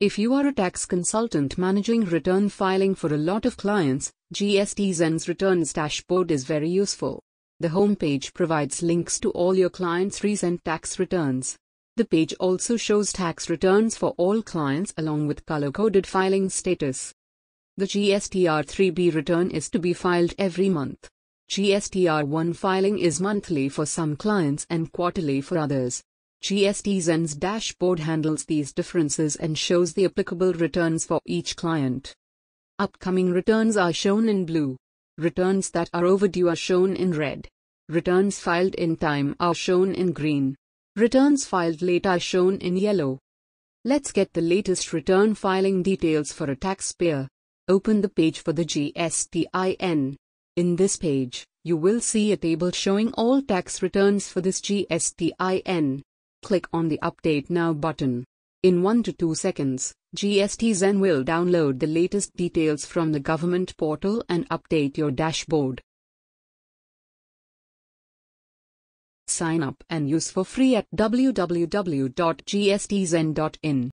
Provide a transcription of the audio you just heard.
If you are a tax consultant managing return filing for a lot of clients, GST Zen's returns dashboard is very useful. The homepage provides links to all your clients' recent tax returns. The page also shows tax returns for all clients along with color coded filing status. The GSTR 3B return is to be filed every month. GSTR 1 filing is monthly for some clients and quarterly for others. GST Zen's dashboard handles these differences and shows the applicable returns for each client. Upcoming returns are shown in blue. Returns that are overdue are shown in red. Returns filed in time are shown in green. Returns filed late are shown in yellow. Let's get the latest return filing details for a taxpayer. Open the page for the GSTIN. In this page, you will see a table showing all tax returns for this GSTIN. Click on the Update Now button. In 1 to 2 seconds, GST Zen will download the latest details from the government portal and update your dashboard. Sign up and use for free at www.gstzen.in.